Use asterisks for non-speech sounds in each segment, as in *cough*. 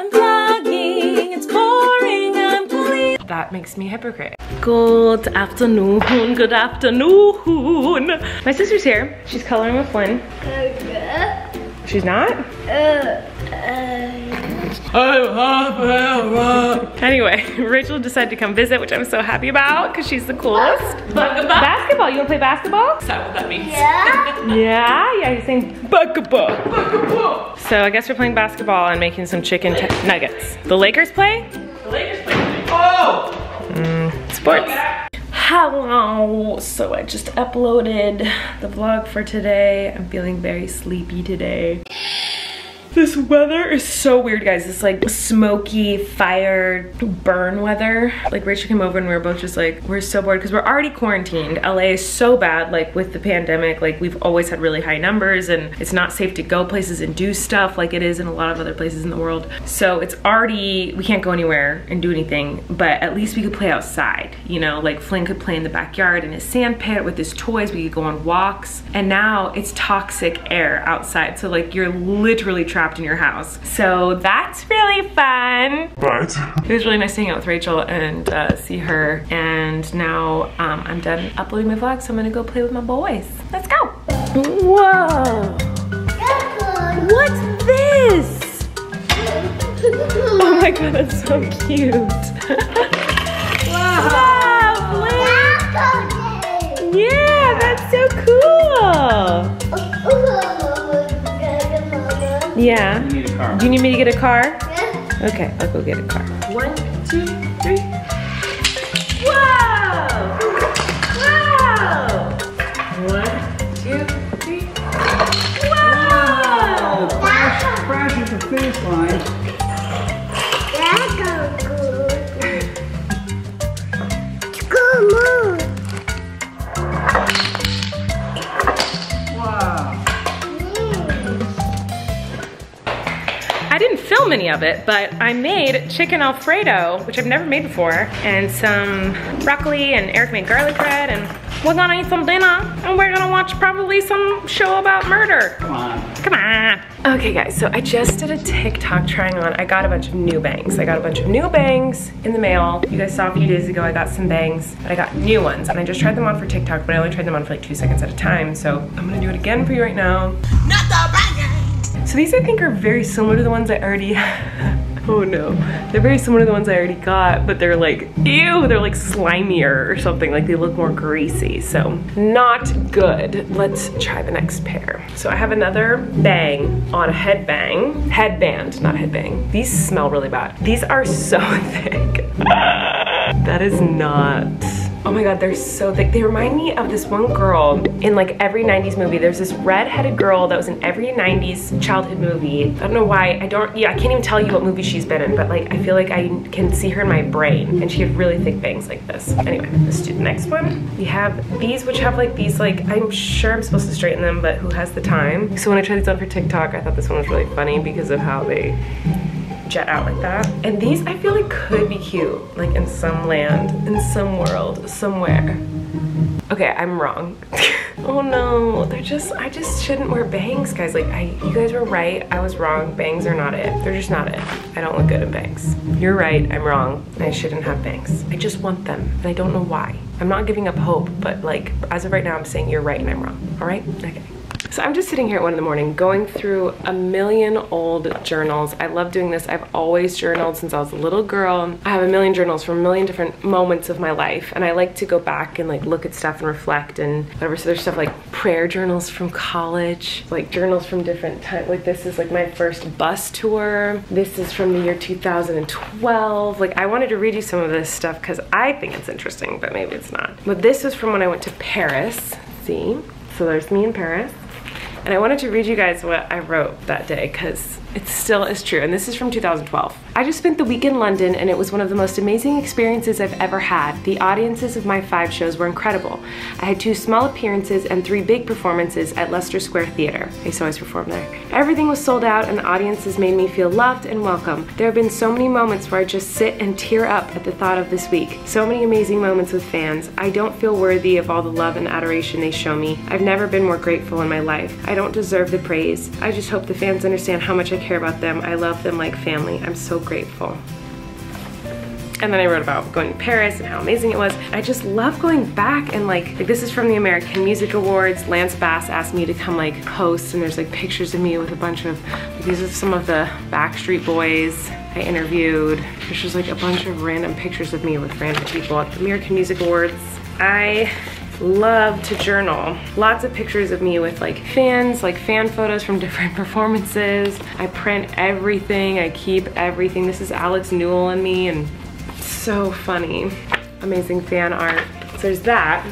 I'm vlogging, it's boring, I'm clean. That makes me hypocrite. Good afternoon, good afternoon. My sister's here. She's coloring with Flynn. She's not? Uh, *laughs* Anyway, *laughs* Rachel decided to come visit, which I'm so happy about because she's the coolest. Basketball, you wanna play basketball? Is that what that means? Yeah? *laughs* Yeah, yeah, he's saying basketball. Basketball. So I guess we're playing basketball and making some chicken t- nuggets. The Lakers play? The Lakers play today. Oh! Sports. Hello. So I just uploaded the vlog for today. I'm feeling very sleepy today. This weather is so weird, guys. It's like smoky, fire, burn weather. Like Rachel came over and we were both just like, we're so bored because we're already quarantined. LA is so bad, like with the pandemic, like we've always had really high numbers and it's not safe to go places and do stuff like it is in a lot of other places in the world. So it's already, we can't go anywhere and do anything, but at least we could play outside. You know, like Flynn could play in the backyard in his sand pit with his toys. We could go on walks. And now it's toxic air outside. So like you're literally trapped in your house. So that's really fun. But It was really nice to hang out with Rachel and uh, see her. And now um, I'm done uploading my vlog, so I'm gonna go play with my boys. Let's go. Whoa. What's this? Oh my god, that's so cute. *laughs* wow. Flynn. Yeah, that's so cool. Yeah. You need a car. Do you need me to get a car? Yeah. Okay, I'll go get a car. Didn't of it, but I made chicken alfredo, which I've never made before, and some broccoli, and Eric made garlic bread, and we're gonna eat some dinner, and we're gonna watch probably some show about murder. Come on. Come on. Okay guys, so I just did a TikTok trying on. I got a bunch of new bangs. I got a bunch of new bangs in the mail. You guys saw a few days ago I got some bangs, but I got new ones. And I just tried them on for TikTok, but I only tried them on for like two seconds at a time. So I'm gonna do it again for you right now. So these I think are very similar to the ones I already *laughs* Oh no. They're very similar to the ones I already got, but they're like, ew, they're like slimier or something. Like they look more greasy. So not good. Let's try the next pair. So I have another bang on a headbang. Headband, not headbang. These smell really bad. These are so *laughs* thick. that is not Oh my god, they're so thick. They remind me of this one girl in like every 90s movie. There's this red-headed girl that was in every 90s childhood movie. I don't know why. I don't, yeah, I can't even tell you what movie she's been in, but like I feel like I can see her in my brain and she had really thick bangs like this. Anyway, let's do the next one. We have these which have like these like, I'm sure I'm supposed to straighten them, but who has the time? So when I tried these on for TikTok, I thought this one was really funny because of how they jet out like that. And these I feel like could be cute, like in some land, in some world, somewhere. Okay, I'm wrong. *laughs* oh no, they're just, I just shouldn't wear bangs, guys. Like, I, you guys were right, I was wrong. Bangs are not it. They're just not it. I don't look good in bangs. You're right, I'm wrong. I shouldn't have bangs. I just want them, and I don't know why. I'm not giving up hope, but like, as of right now, I'm saying you're right and I'm wrong. All right? Okay. So I'm just sitting here at one in the morning going through a million old journals. I love doing this. I've always journaled since I was a little girl. I have a million journals from a million different moments of my life and I like to go back and like look at stuff and reflect and whatever. So there's stuff like prayer journals from college, like journals from different times. Like this is like my first bus tour. This is from the year 2012. Like I wanted to read you some of this stuff because I think it's interesting, but maybe it's not. But this was from when I went to Paris. See? So there's me in Paris. And I wanted to read you guys what I wrote that day because it still is true. And this is from 2012. I just spent the week in London and it was one of the most amazing experiences I've ever had. The audiences of my five shows were incredible. I had two small appearances and three big performances at Leicester Square Theatre. I used to always perform there. Everything was sold out and the audiences made me feel loved and welcome. There have been so many moments where I just sit and tear up at the thought of this week. So many amazing moments with fans. I don't feel worthy of all the love and adoration they show me. I've never been more grateful in my life. I'd don't deserve the praise. I just hope the fans understand how much I care about them. I love them like family. I'm so grateful. And then I wrote about going to Paris and how amazing it was. I just love going back and like, like this is from the American Music Awards. Lance Bass asked me to come like host and there's like pictures of me with a bunch of, like, these are some of the Backstreet Boys I interviewed. There's just like a bunch of random pictures of me with random people at the American Music Awards. I love to journal. Lots of pictures of me with like fans, like fan photos from *laughs* different performances. I print everything, I keep everything. This is Alex Newell and me and so funny. Amazing fan art. So there's that.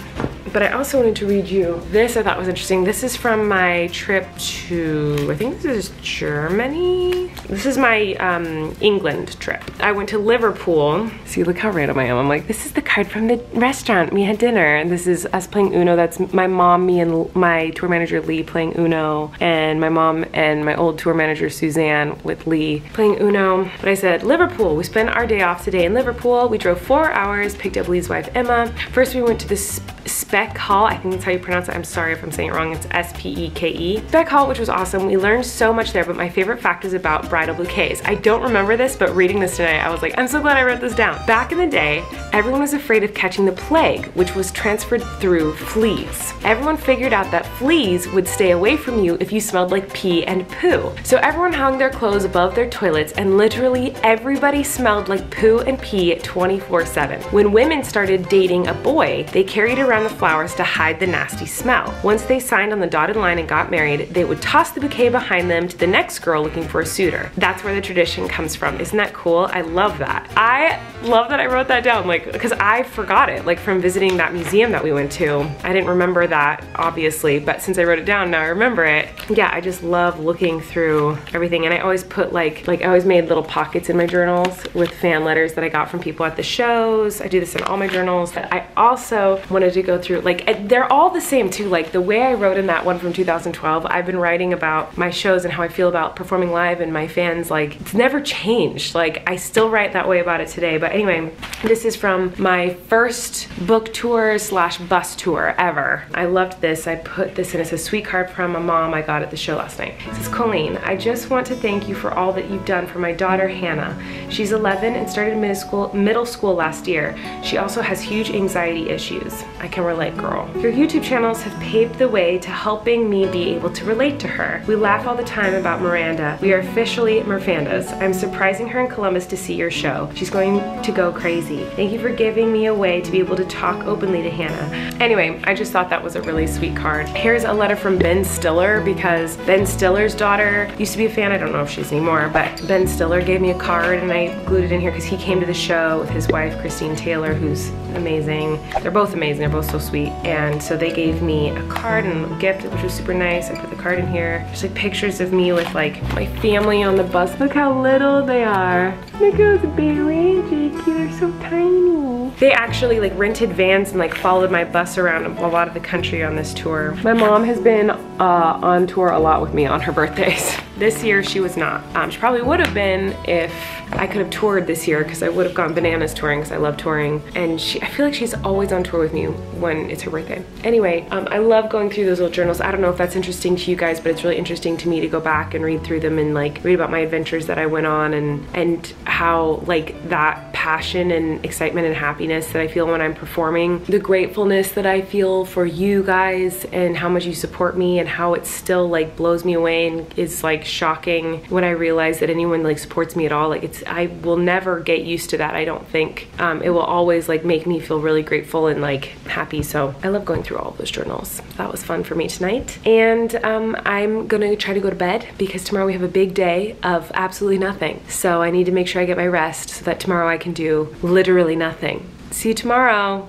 But I also wanted to read you this I thought was interesting. This is from my trip to, I think this is Germany? This is my um, England trip. I went to Liverpool. See, look how random I am. I'm like, this is the card from the restaurant. We had dinner. And this is us playing Uno. That's my mom, me, and my tour manager Lee playing Uno. And my mom and my old tour manager Suzanne with Lee playing Uno. But I said, Liverpool. We spent our day off today in Liverpool. We drove four hours, picked up Lee's wife Emma. First, we went to this Speke Hall. I think that's how you pronounce it. I'm sorry if I'm saying it wrong. It's S-P-E-K-E. -E. Speke Hall, which was awesome. We learned so much there, but my favorite fact is about bridal bouquets. I don't remember this, but reading this today, I was like, I'm so glad I wrote this down. Back in the day, everyone was afraid of catching the plague, which was transferred through fleas. Everyone figured out that fleas would stay away from you if you smelled like pee and poo. So everyone hung their clothes above their toilets and literally everybody smelled like poo and pee 24 7. When women started dating a boy, they carried around the flowers to hide the nasty smell. Once they signed on the dotted line and got married, they would toss the bouquet behind them to the next girl looking for a suitor. That's where the tradition comes from. Isn't that cool? I love that. I love that I wrote that down, like, because I forgot it, like from visiting that museum that we went to. I didn't remember that, obviously, but since I wrote it down, now I remember it. Yeah, I just love looking through everything, and I always put like, like I always made little pockets in my journals with fan letters that I got from people at the shows. I do this in all my journals. But I also wanted to go through, like, eh, they're all the same too. Like the way I wrote in that one from 2012, I've been writing about my shows and how I feel about performing live and my fans, like, it's never changed. Like, I still write that way about it today, but anyway, this is from my first book tour slash bus tour ever. I loved this. I put this in. It's a sweet card from a mom I got at the show last night. Says, Colleen, I just want to thank you for all that you've done for my daughter, Hannah. She's 11 and started middle school, middle school last year. She also has huge anxiety issues. I can relate, girl. Your YouTube channels have paved the way to helping me be able to relate to her. We laugh all the time about Miranda. We are officially Mirfandas. I'm surprising her in Columbus to see your show. She's going to go crazy. Thank you for giving me a way to be able to talk openly to Hannah. Anyway, I just thought that was a really sweet card. Here's a letter from Ben Stiller because Ben Stiller's daughter used to be a fan. I don't know if she's anymore, but Ben Stiller gave me a card and I glued it in here because he came to the show with his wife, Christine Taylor, who's amazing. They're both amazing. They're both so sweet. And so they gave me a card and a gift, which was super nice. I put the card in here. There's like pictures of me with like my family on the bus. Look how little they are. Look Barry and Jakey, they're so tiny. They actually like rented vans and like followed my bus around a lot of the country on this tour. My mom has been uh, on tour a lot with me on her birthdays. *laughs* This year she was not. Um, she probably would have been if I could have toured this year because I would have gone bananas touring because I love touring. And she, I feel like she's always on tour with me when it's her birthday. Anyway, um, I love going through those little journals. I don't know if that's interesting to you guys, but it's really interesting to me to go back and read through them and like read about my adventures that I went on and, and how like that passion and excitement and happiness that I feel when I'm performing, the gratefulness that I feel for you guys and how much you support me and how it still like blows me away and is like shocking when I realize that anyone like supports me at all. Like it's, I will never get used to that, I don't think. Um, it will always like make me feel really grateful and like happy. So I love going through all those journals. That was fun for me tonight. And um, I'm gonna try to go to bed because tomorrow we have a big day of absolutely nothing. So I need to make sure I get my rest so that tomorrow I can do literally nothing. See you tomorrow.